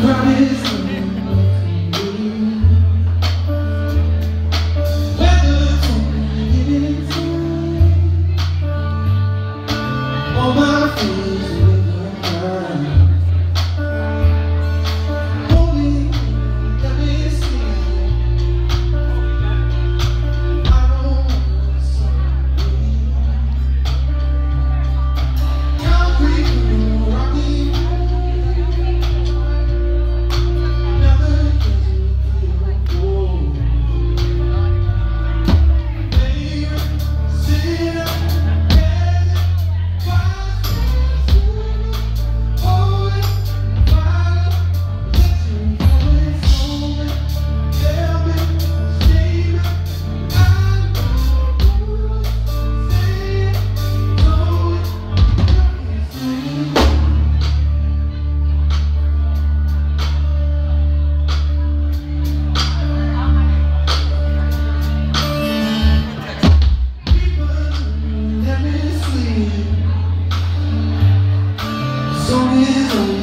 promise. will